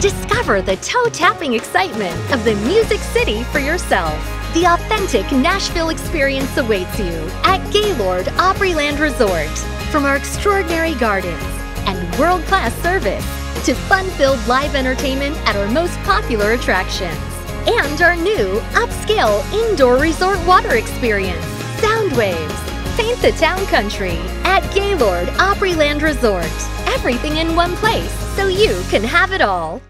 Discover the toe-tapping excitement of the Music City for yourself. The authentic Nashville experience awaits you at Gaylord Opryland Resort. From our extraordinary gardens and world-class service to fun-filled live entertainment at our most popular attractions. And our new upscale indoor resort water experience, Sound Waves. Paint the town country at Gaylord Opryland Resort. Everything in one place so you can have it all.